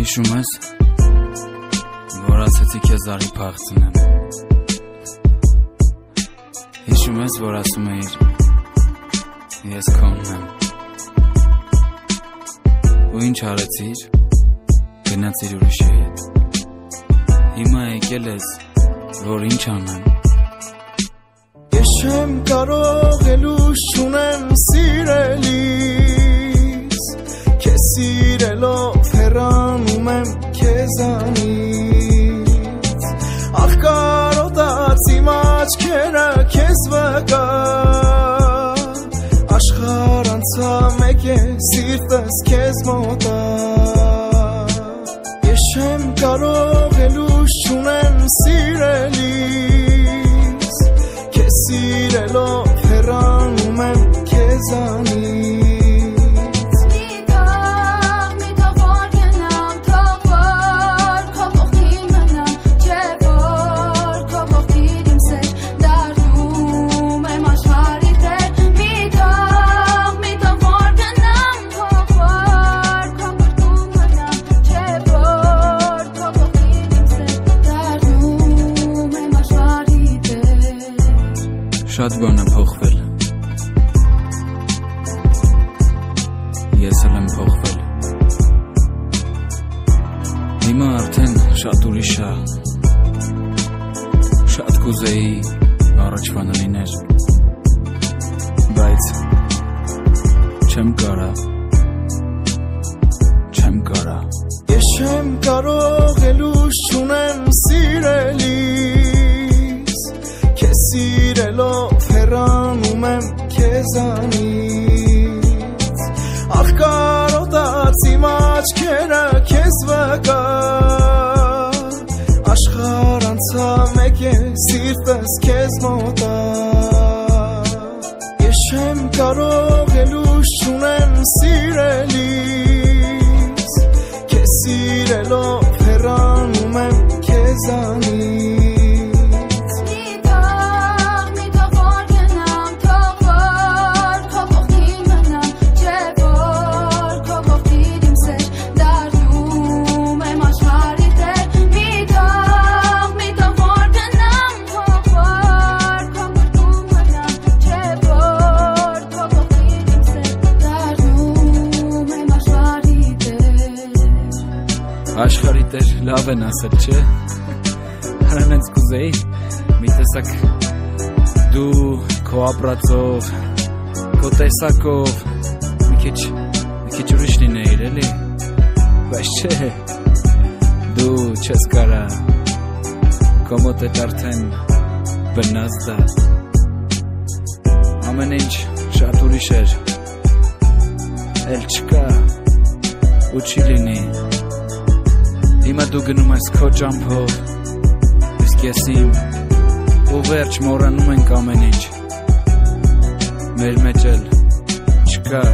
Հիշում ես, որ ասացի քեզ արի փախցնեմ։ Հիշում ես, որ ասում էիր ես քոնն եմ։ Ու ինչ արեցիր։ Գնացիր ուրիշի հետ։ Հիմա եկել ես, որ ինչ անեմ։ Ես չեմ կարող ելուս քեզանից Ախ կարոտած իմ աչքերը քեզ վկա Աշխար անցա մեկ է սիրտս քեզ մոտա Շատ բան է փոխվել։ Ես էլ եմ փոխվել։ Հիմա արդեն շատ ուրիշ է։ Շատ կուզեի առաջվանը լիներ։ Բայց չեմ կարա։ Չեմ կարա։ Ես չեմ կարող ելուս սիրելով հեռանում եմ քեզանից Ախ կարոտած իմ աչքերը քեզ վկա Աշխար անցա մեկ է սիրտս քեզ մոտա Ես չեմ կարող ելուս չունեմ Աշխարհի տեր լավ են ասել, չէ՞։ Հրանենց կուզեի մի տեսակ դու քո ապրածով, քո տեսակով մի քիչ մի քիչ ուրիշ լինեիր, էլի։ Բայց չէ։ Դու չես կարա։ Քո մոտ է արդեն բնազդ է։ Ամեն ինչ շատ ուրիշ էր։ Էլ չկա ու չի լինի։ Հիմա դու գնում ես քո ճամփով Իսկ ես իմ ու վերջ մոռանում ենք ամեն ինչ Մեր մեջ էլ չկա